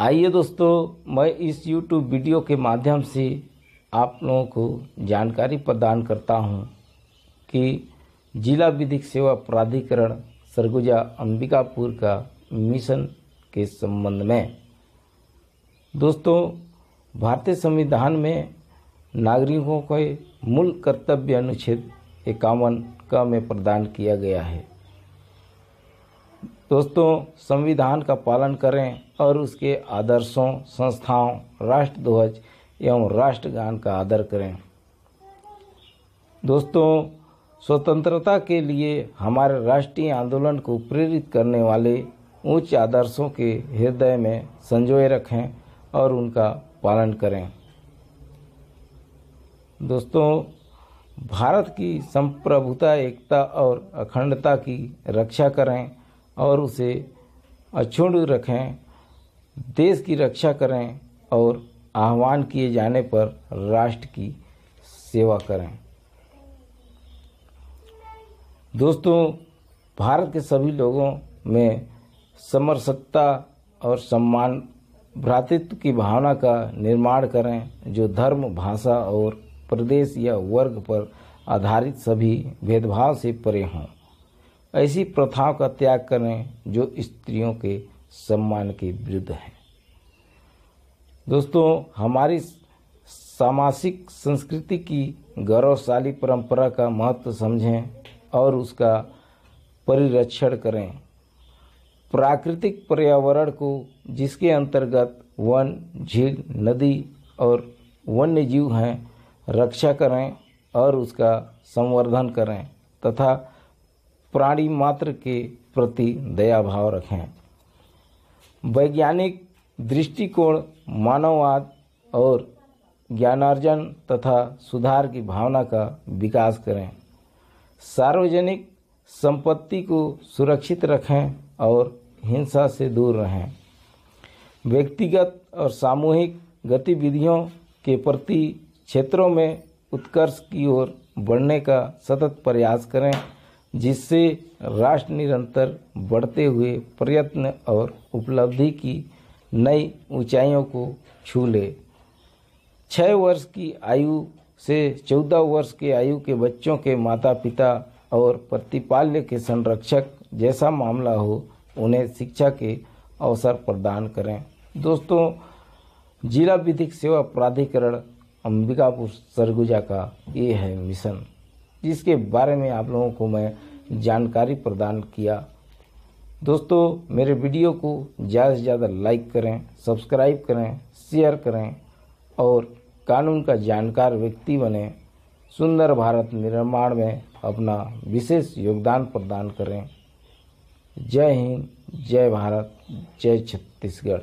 आइए दोस्तों, मैं इस YouTube वीडियो के माध्यम से आप लोगों को जानकारी प्रदान करता हूँ कि जिला विधिक सेवा प्राधिकरण सरगुजा अंबिकापुर का मिशन के संबंध में। दोस्तों, भारतीय संविधान में नागरिकों के मूल कर्तव्य अनुच्छेद इक्यावन का में प्रदान किया गया है। दोस्तों, संविधान का पालन करें और उसके आदर्शों, संस्थाओं राष्ट्रध्वज एवं राष्ट्रगान का आदर करें। दोस्तों, स्वतंत्रता के लिए हमारे राष्ट्रीय आंदोलन को प्रेरित करने वाले उच्च आदर्शों के हृदय में संजोए रखें और उनका पालन करें। दोस्तों, भारत की संप्रभुता, एकता और अखंडता की रक्षा करें और उसे अक्षुण रखें, देश की रक्षा करें और आह्वान किए जाने पर राष्ट्र की सेवा करें। दोस्तों, भारत के सभी लोगों में समरसत्ता और सम्मान, भ्रातृत्व की भावना का निर्माण करें, जो धर्म, भाषा और प्रदेश या वर्ग पर आधारित सभी भेदभाव से परे हों। ऐसी प्रथाओं का त्याग करें जो स्त्रियों के सम्मान के विरुद्ध है। दोस्तों, हमारी सामाजिक संस्कृति की गौरवशाली परंपरा का महत्व समझें और उसका परिरक्षण करें। प्राकृतिक पर्यावरण को, जिसके अंतर्गत वन, झील, नदी और वन्य जीव हैं, रक्षा करें और उसका संवर्धन करें तथा प्राणी मात्र के प्रति दया भाव रखें। वैज्ञानिक दृष्टिकोण, मानववाद और ज्ञानार्जन तथा सुधार की भावना का विकास करें। सार्वजनिक संपत्ति को सुरक्षित रखें और हिंसा से दूर रहें। व्यक्तिगत और सामूहिक गतिविधियों के प्रति क्षेत्रों में उत्कर्ष की ओर बढ़ने का सतत प्रयास करें। जिससे राष्ट्र निरंतर बढ़ते हुए प्रयत्न और उपलब्धि की नई ऊंचाइयों को छू ले। छः वर्ष की आयु से चौदह वर्ष के आयु के बच्चों के माता पिता और प्रतिपाल्य के संरक्षक जैसा मामला हो, उन्हें शिक्षा के अवसर प्रदान करें। दोस्तों, जिला विधिक सेवा प्राधिकरण अंबिकापुर सरगुजा का ये है मिशन। जिसके बारे में आप लोगों को मैं जानकारी प्रदान किया। दोस्तों, मेरे वीडियो को ज़्यादा से ज़्यादा लाइक करें, सब्सक्राइब करें, शेयर करें और कानून का जानकार व्यक्ति बने, सुंदर भारत निर्माण में अपना विशेष योगदान प्रदान करें। जय हिंद, जय भारत, जय छत्तीसगढ़।